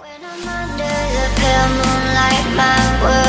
When I'm under the pale moonlight, my world